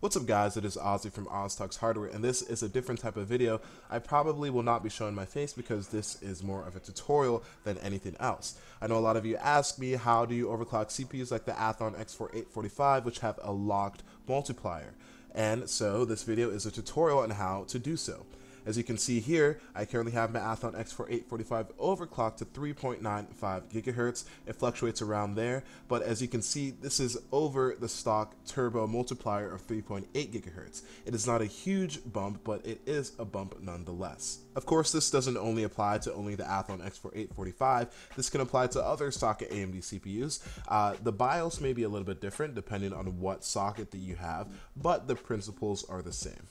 What's up guys, it is Ozi from OzTalks Hardware and this is a different type of video. I probably will not be showing my face because this is more of a tutorial than anything else. I know a lot of you ask me how do you overclock CPUs like the Athlon X4 845 which have a locked multiplier. And so this video is a tutorial on how to do so. As you can see here, I currently have my Athlon X4 845 overclocked to 3.95 gigahertz. It fluctuates around there, but as you can see, this is over the stock turbo multiplier of 3.8 gigahertz. It is not a huge bump, but it is a bump nonetheless. Of course, this doesn't only apply to only the Athlon X4 845. This can apply to other socket AMD CPUs. Uh, the BIOS may be a little bit different depending on what socket that you have, but the principles are the same.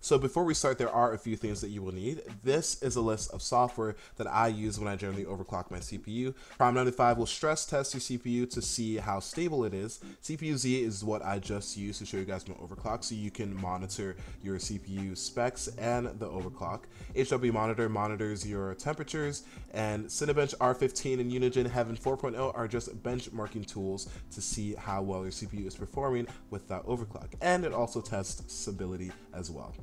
So before we start, there are a few things that you will need. This is a list of software that I use when I generally overclock my CPU. Prime 95 will stress test your CPU to see how stable it is. CPU Z is what I just used to show you guys my overclock so you can monitor your CPU specs and the overclock. HW Monitor monitors your temperatures and Cinebench R15 and Unigine Heaven 4.0 are just benchmarking tools to see how well your CPU is performing with that overclock. And it also tests stability as well.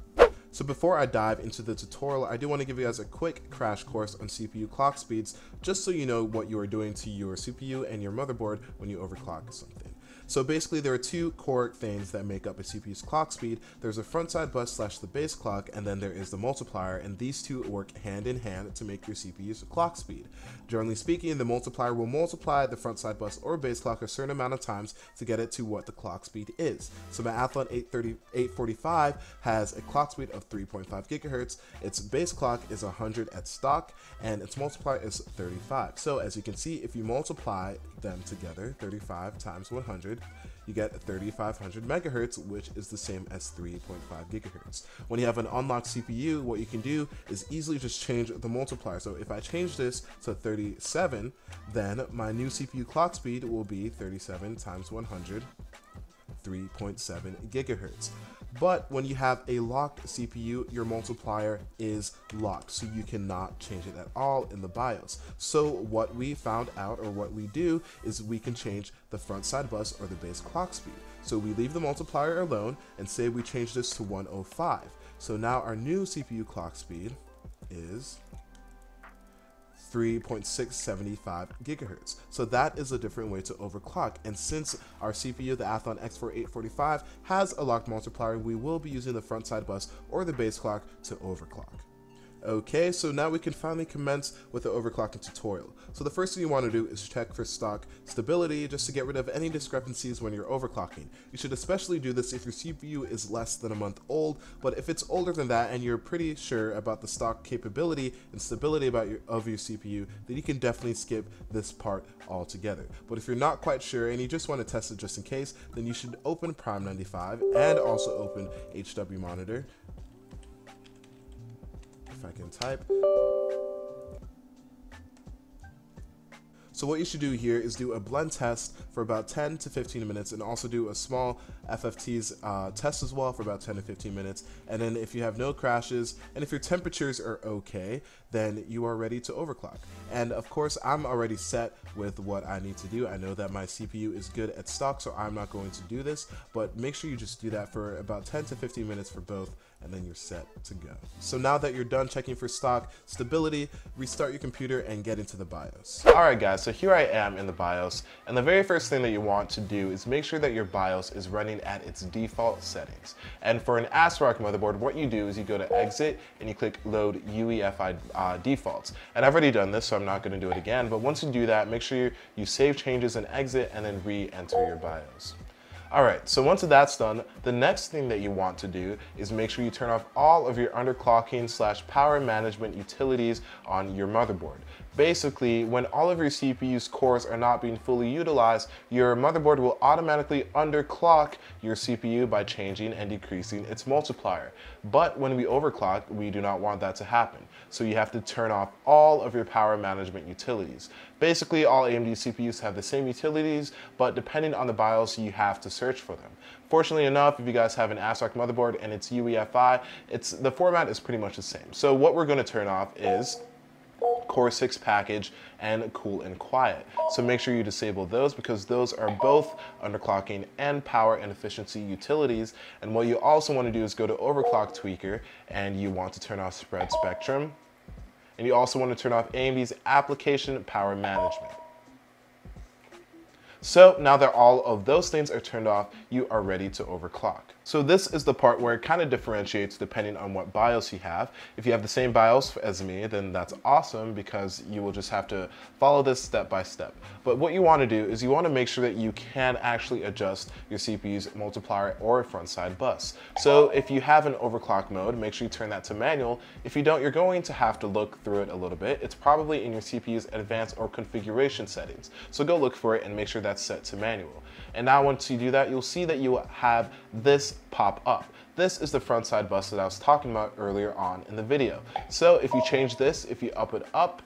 So before I dive into the tutorial, I do want to give you guys a quick crash course on CPU clock speeds, just so you know what you are doing to your CPU and your motherboard when you overclock something. So basically there are two core things that make up a CPU's clock speed. There's a frontside bus slash the base clock, and then there is the multiplier, and these two work hand in hand to make your CPU's clock speed. Generally speaking, the multiplier will multiply the frontside bus or base clock a certain amount of times to get it to what the clock speed is. So my Athlon 830, 845 has a clock speed of 3.5 gigahertz, its base clock is 100 at stock, and its multiplier is 35. So as you can see, if you multiply them together, 35 times 100, you get 3500 megahertz, which is the same as 3.5 gigahertz. When you have an unlocked CPU, what you can do is easily just change the multiplier. So if I change this to 37, then my new CPU clock speed will be 37 times 100 3.7 gigahertz. But when you have a locked CPU, your multiplier is locked, so you cannot change it at all in the BIOS. So what we found out, or what we do, is we can change the front side bus or the base clock speed. So we leave the multiplier alone and say we change this to 105. So now our new CPU clock speed is 3.675 gigahertz. So that is a different way to overclock. And since our CPU, the Athlon X4 845, has a locked multiplier, we will be using the front side bus or the base clock to overclock. Okay, so now we can finally commence with the overclocking tutorial. So the first thing you want to do is check for stock stability just to get rid of any discrepancies when you're overclocking. You should especially do this if your CPU is less than a month old, but if it's older than that and you're pretty sure about the stock capability and stability about your, of your CPU, then you can definitely skip this part altogether. But if you're not quite sure and you just want to test it just in case, then you should open Prime 95 and also open HW Monitor I can type. So what you should do here is do a blend test for about 10 to 15 minutes and also do a small FFTs uh, test as well for about 10 to 15 minutes. And then if you have no crashes and if your temperatures are okay, then you are ready to overclock. And of course, I'm already set with what I need to do. I know that my CPU is good at stock, so I'm not going to do this, but make sure you just do that for about 10 to 15 minutes for both and then you're set to go. So now that you're done checking for stock stability, restart your computer and get into the BIOS. All right guys, so here I am in the BIOS, and the very first thing that you want to do is make sure that your BIOS is running at its default settings. And for an ASRock motherboard, what you do is you go to exit and you click load UEFI uh, defaults. And I've already done this, so I'm not gonna do it again, but once you do that, make sure you save changes and exit and then re-enter your BIOS. All right, so once that's done, the next thing that you want to do is make sure you turn off all of your underclocking slash power management utilities on your motherboard. Basically, when all of your CPU's cores are not being fully utilized, your motherboard will automatically underclock your CPU by changing and decreasing its multiplier. But when we overclock, we do not want that to happen. So you have to turn off all of your power management utilities. Basically, all AMD CPUs have the same utilities, but depending on the BIOS, you have to search for them. Fortunately enough, if you guys have an ASRock motherboard and it's UEFI, it's, the format is pretty much the same. So what we're gonna turn off is Core 6 package and Cool and Quiet. So make sure you disable those because those are both underclocking and power and efficiency utilities. And what you also want to do is go to Overclock Tweaker and you want to turn off Spread Spectrum. And you also want to turn off AMD's Application Power Management. So now that all of those things are turned off, you are ready to overclock. So this is the part where it kind of differentiates depending on what BIOS you have. If you have the same BIOS as me, then that's awesome because you will just have to follow this step by step. But what you want to do is you want to make sure that you can actually adjust your CPU's multiplier or front side bus. So if you have an overclock mode, make sure you turn that to manual. If you don't, you're going to have to look through it a little bit. It's probably in your CPU's advanced or configuration settings. So go look for it and make sure that's set to manual. And now once you do that, you'll see that you have this pop up. This is the front side bus that I was talking about earlier on in the video. So if you change this, if you up it up,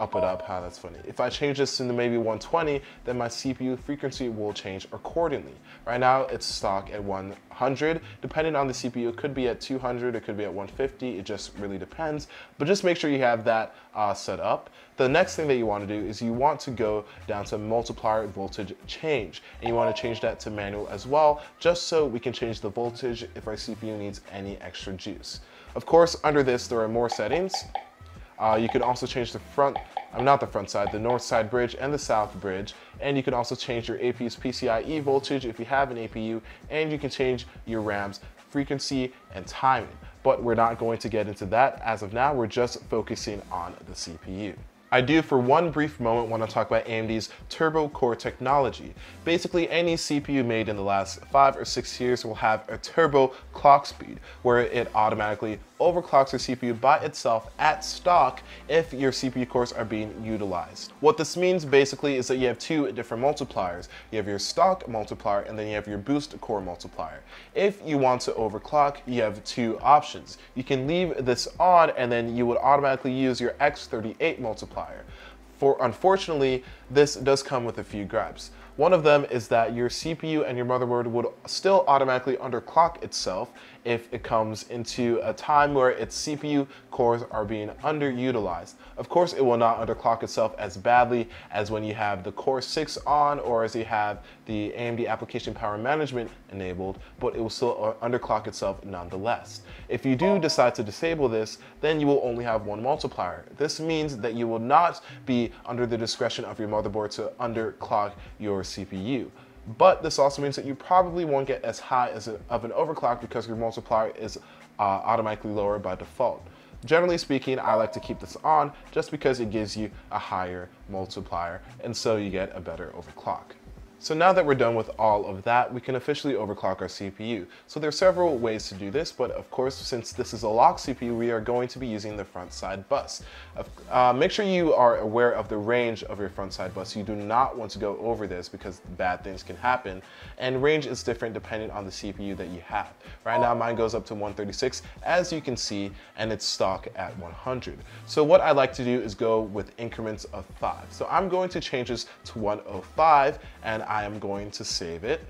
up it up, how that's funny. If I change this to maybe 120, then my CPU frequency will change accordingly. Right now it's stock at 100. Depending on the CPU, it could be at 200, it could be at 150, it just really depends. But just make sure you have that uh, set up. The next thing that you want to do is you want to go down to multiplier voltage change. And you want to change that to manual as well, just so we can change the voltage if our CPU needs any extra juice. Of course, under this, there are more settings. Uh, you can also change the front, I'm uh, not the front side, the north side bridge and the south bridge. And you can also change your APU's PCIe voltage if you have an APU, and you can change your RAM's frequency and timing. But we're not going to get into that as of now, we're just focusing on the CPU. I do for one brief moment want to talk about AMD's Turbo Core technology. Basically, any CPU made in the last five or six years will have a turbo clock speed, where it automatically overclocks your CPU by itself at stock if your CPU cores are being utilized. What this means basically is that you have two different multipliers. You have your stock multiplier and then you have your boost core multiplier. If you want to overclock, you have two options. You can leave this on and then you would automatically use your X38 multiplier. For unfortunately, this does come with a few gripes. One of them is that your CPU and your motherboard would still automatically underclock itself if it comes into a time where its CPU cores are being underutilized. Of course, it will not underclock itself as badly as when you have the Core 6 on or as you have the AMD Application Power Management enabled, but it will still underclock itself nonetheless. If you do decide to disable this, then you will only have one multiplier. This means that you will not be under the discretion of your motherboard to underclock your CPU. But this also means that you probably won't get as high as a, of an overclock because your multiplier is uh, automatically lower by default. Generally speaking, I like to keep this on just because it gives you a higher multiplier and so you get a better overclock. So now that we're done with all of that, we can officially overclock our CPU. So there are several ways to do this, but of course, since this is a lock CPU, we are going to be using the front side bus. Uh, make sure you are aware of the range of your front side bus. You do not want to go over this because bad things can happen. And range is different depending on the CPU that you have. Right now, mine goes up to 136, as you can see, and it's stock at 100. So what I like to do is go with increments of five. So I'm going to change this to 105, and am going to save it,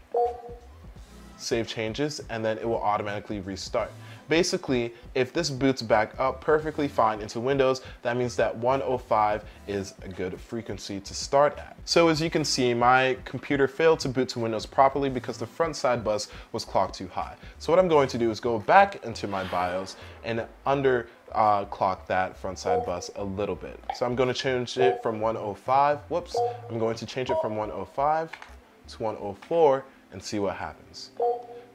save changes, and then it will automatically restart. Basically, if this boots back up perfectly fine into Windows, that means that 105 is a good frequency to start at. So as you can see, my computer failed to boot to Windows properly because the front side bus was clocked too high. So what I'm going to do is go back into my BIOS and under uh, clock that front side bus a little bit. So I'm going to change it from 105. Whoops. I'm going to change it from 105 to 104 and see what happens.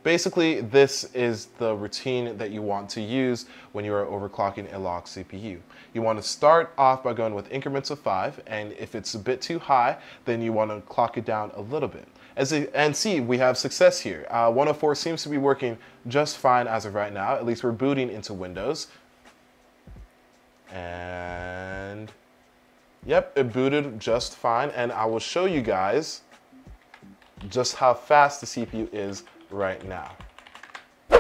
Basically, this is the routine that you want to use when you are overclocking a locked CPU. You want to start off by going with increments of 5, and if it's a bit too high, then you want to clock it down a little bit. As a, and see, we have success here. Uh, 104 seems to be working just fine as of right now. At least we're booting into Windows. And yep, it booted just fine. And I will show you guys just how fast the CPU is right now.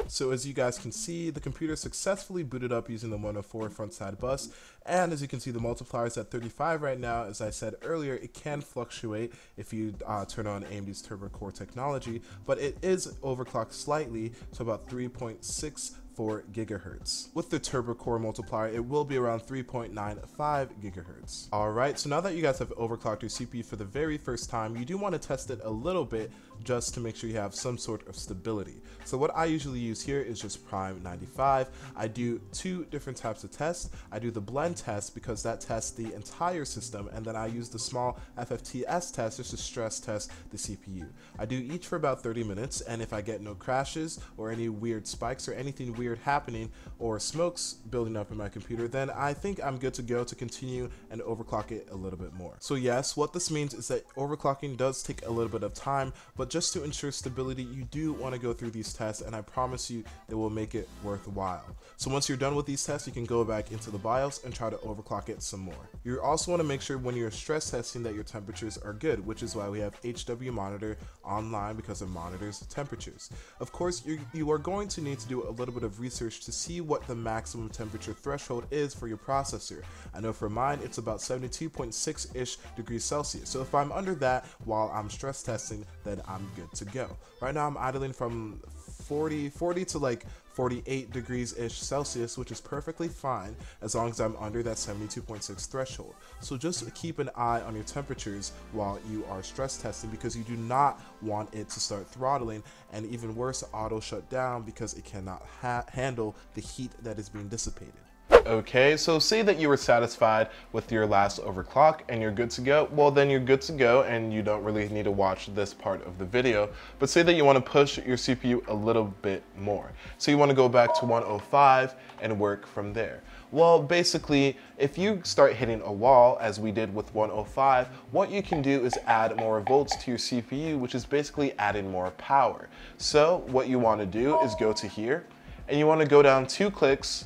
So as you guys can see, the computer successfully booted up using the 104 front side bus. And as you can see, the multiplier is at 35 right now. As I said earlier, it can fluctuate if you uh, turn on AMD's Turbo Core technology, but it is overclocked slightly to about 3.6 gigahertz. With the turbo core multiplier, it will be around 3.95 gigahertz. Alright, so now that you guys have overclocked your CPU for the very first time, you do want to test it a little bit just to make sure you have some sort of stability. So what I usually use here is just Prime 95. I do two different types of tests. I do the blend test because that tests the entire system and then I use the small FFTS test just to stress test the CPU. I do each for about 30 minutes and if I get no crashes or any weird spikes or anything weird happening or smokes building up in my computer, then I think I'm good to go to continue and overclock it a little bit more. So yes, what this means is that overclocking does take a little bit of time, but just to ensure stability, you do want to go through these tests and I promise you they will make it worthwhile. So once you're done with these tests, you can go back into the BIOS and try to overclock it some more. You also want to make sure when you're stress testing that your temperatures are good, which is why we have HW Monitor online because it monitors temperatures. Of course, you, you are going to need to do a little bit of research to see what the maximum temperature threshold is for your processor. I know for mine, it's about 72.6-ish degrees Celsius. So if I'm under that while I'm stress testing, then I'm I'm good to go. Right now I'm idling from 40, 40 to like 48 degrees ish Celsius, which is perfectly fine as long as I'm under that 72.6 threshold. So just keep an eye on your temperatures while you are stress testing because you do not want it to start throttling and even worse, auto shut down because it cannot ha handle the heat that is being dissipated. Okay, so say that you were satisfied with your last overclock and you're good to go. Well, then you're good to go and you don't really need to watch this part of the video. But say that you want to push your CPU a little bit more. So you want to go back to 105 and work from there. Well, basically, if you start hitting a wall, as we did with 105, what you can do is add more volts to your CPU, which is basically adding more power. So what you want to do is go to here, and you want to go down two clicks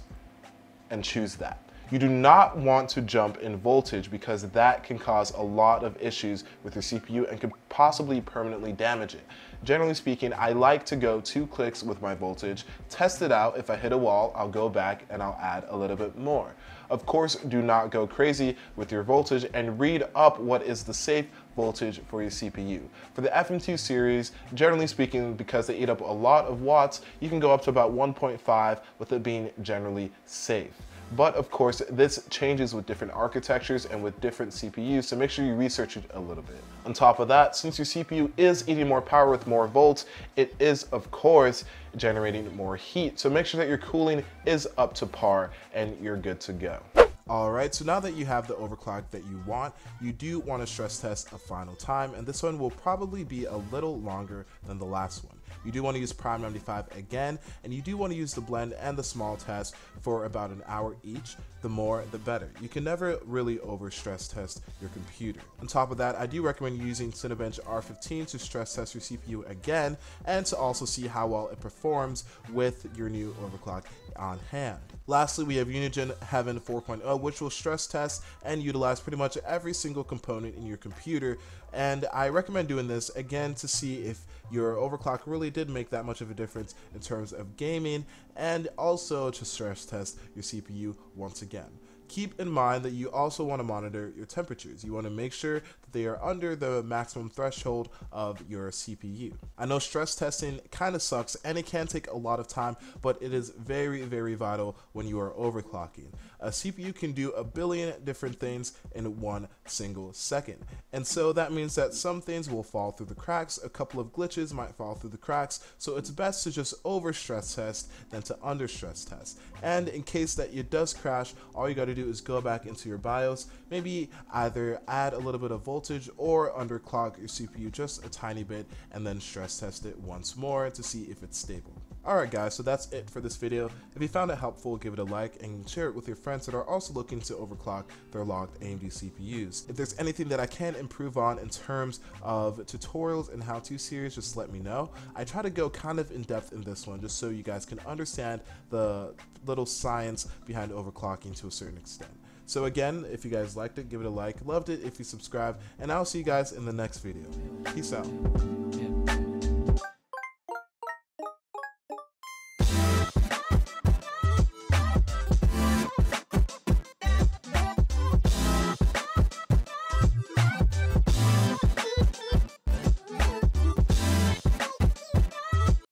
and choose that. You do not want to jump in voltage because that can cause a lot of issues with your CPU and could possibly permanently damage it. Generally speaking, I like to go two clicks with my voltage, test it out. If I hit a wall, I'll go back and I'll add a little bit more. Of course, do not go crazy with your voltage and read up what is the safe voltage for your CPU. For the FM2 series, generally speaking, because they eat up a lot of watts, you can go up to about 1.5 with it being generally safe. But of course, this changes with different architectures and with different CPUs, so make sure you research it a little bit. On top of that, since your CPU is eating more power with more volts, it is of course generating more heat. So make sure that your cooling is up to par and you're good to go. Alright, so now that you have the overclock that you want, you do want to stress test a final time, and this one will probably be a little longer than the last one. You do want to use Prime 95 again, and you do want to use the blend and the small test for about an hour each. The more, the better. You can never really over stress test your computer. On top of that, I do recommend using Cinebench R15 to stress test your CPU again, and to also see how well it performs with your new overclock on hand. Lastly, we have Unigine Heaven 4.0, which will stress test and utilize pretty much every single component in your computer. And I recommend doing this again to see if your overclock really did make that much of a difference in terms of gaming and also to stress test your CPU once again keep in mind that you also want to monitor your temperatures. You want to make sure that they are under the maximum threshold of your CPU. I know stress testing kind of sucks and it can take a lot of time, but it is very, very vital when you are overclocking. A CPU can do a billion different things in one single second. And so that means that some things will fall through the cracks, a couple of glitches might fall through the cracks, so it's best to just over stress test than to under stress test. And in case that it does crash, all you gotta do is go back into your BIOS, maybe either add a little bit of voltage or underclock your CPU just a tiny bit and then stress test it once more to see if it's stable. Alright guys, so that's it for this video. If you found it helpful, give it a like and share it with your friends that are also looking to overclock their locked AMD CPUs. If there's anything that I can improve on in terms of tutorials and how-to series, just let me know. I try to go kind of in depth in this one just so you guys can understand the little science behind overclocking to a certain extent. So again, if you guys liked it, give it a like. Loved it if you subscribe, and I'll see you guys in the next video. Peace out.